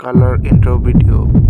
color intro video.